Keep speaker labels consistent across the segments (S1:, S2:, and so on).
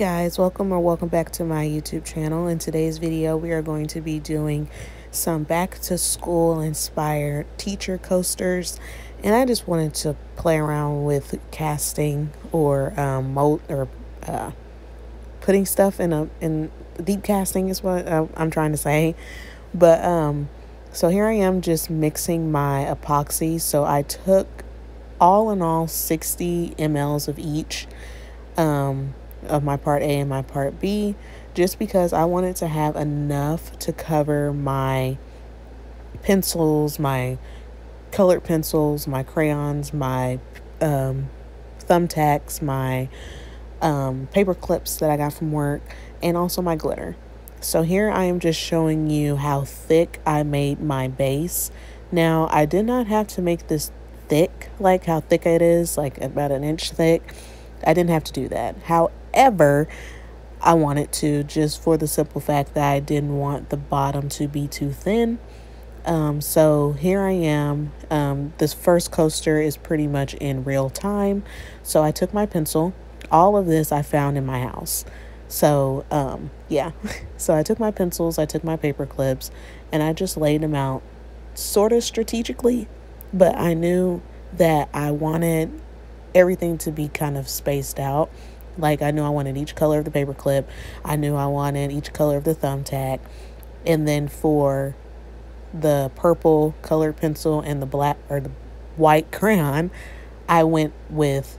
S1: guys, welcome or welcome back to my YouTube channel. In today's video, we are going to be doing some back to school inspired teacher coasters. And I just wanted to play around with casting or um, mold or uh, putting stuff in a in deep casting is what uh, I'm trying to say. But um, so here I am just mixing my epoxy. So I took all in all 60 mLs of each. Um, of my part A and my part B just because I wanted to have enough to cover my pencils, my colored pencils, my crayons, my um, thumbtacks, my um, paper clips that I got from work, and also my glitter. So here I am just showing you how thick I made my base. Now I did not have to make this thick, like how thick it is, like about an inch thick. I didn't have to do that. However, I wanted to just for the simple fact that I didn't want the bottom to be too thin. Um, so here I am. Um, this first coaster is pretty much in real time. So I took my pencil. All of this I found in my house. So um, yeah, so I took my pencils, I took my paper clips, and I just laid them out sort of strategically. But I knew that I wanted everything to be kind of spaced out. Like I knew I wanted each color of the paper clip. I knew I wanted each color of the thumbtack. And then for the purple colored pencil and the black or the white crayon, I went with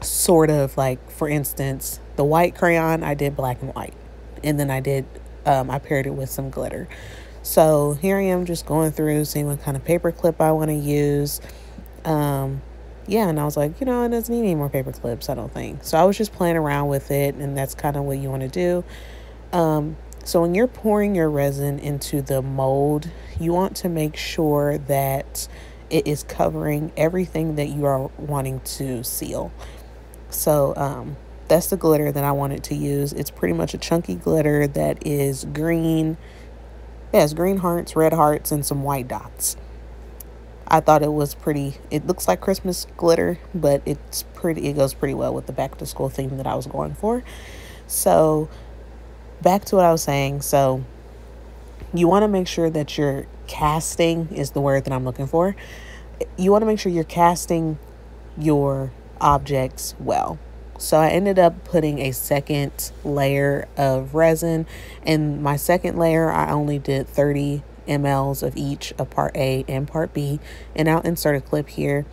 S1: sort of like for instance, the white crayon I did black and white. And then I did um, I paired it with some glitter. So here I am just going through seeing what kind of paper clip I want to use. Um, yeah, and I was like, you know, it doesn't need any more paper clips, I don't think. So I was just playing around with it, and that's kind of what you want to do. Um, so when you're pouring your resin into the mold, you want to make sure that it is covering everything that you are wanting to seal. So um, that's the glitter that I wanted to use. It's pretty much a chunky glitter that is green. It has green hearts, red hearts, and some white dots. I thought it was pretty. It looks like Christmas glitter, but it's pretty. It goes pretty well with the back to school theme that I was going for. So, back to what I was saying. So, you want to make sure that you're casting is the word that I'm looking for. You want to make sure you're casting your objects well. So I ended up putting a second layer of resin and my second layer I only did 30 mLs of each of part A and part B. And I'll insert a clip here.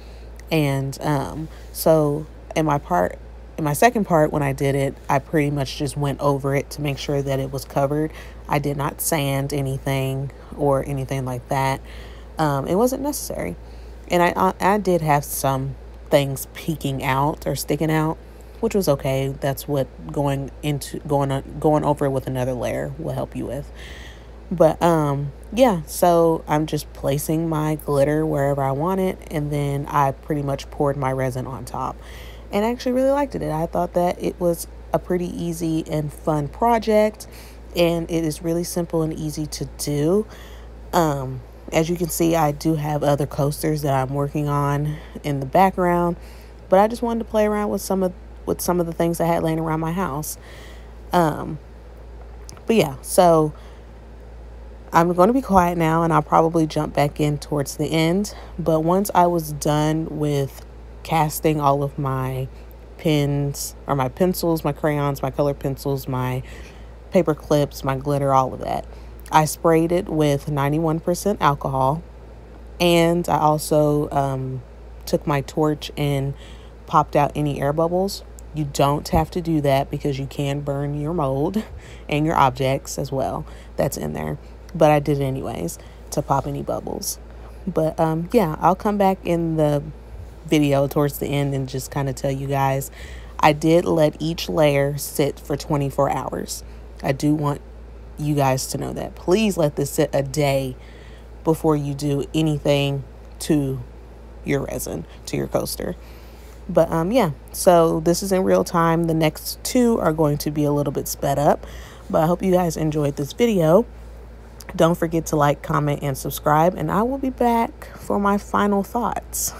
S1: And um, so in my part, in my second part, when I did it, I pretty much just went over it to make sure that it was covered. I did not sand anything or anything like that. Um, it wasn't necessary. And I, I, I did have some things peeking out or sticking out, which was okay. That's what going into going on going over it with another layer will help you with. But um yeah, so I'm just placing my glitter wherever I want it and then I pretty much poured my resin on top. And I actually really liked it. I thought that it was a pretty easy and fun project and it is really simple and easy to do. Um as you can see, I do have other coasters that I'm working on in the background, but I just wanted to play around with some of with some of the things I had laying around my house. Um but yeah, so I'm going to be quiet now and I'll probably jump back in towards the end. But once I was done with casting all of my pens or my pencils, my crayons, my color pencils, my paper clips, my glitter, all of that, I sprayed it with 91% alcohol. And I also um, took my torch and popped out any air bubbles. You don't have to do that because you can burn your mold and your objects as well. That's in there but I did it anyways to pop any bubbles. But um, yeah, I'll come back in the video towards the end and just kind of tell you guys. I did let each layer sit for 24 hours. I do want you guys to know that. Please let this sit a day before you do anything to your resin, to your coaster. But um, yeah, so this is in real time. The next two are going to be a little bit sped up. But I hope you guys enjoyed this video. Don't forget to like, comment, and subscribe, and I will be back for my final thoughts.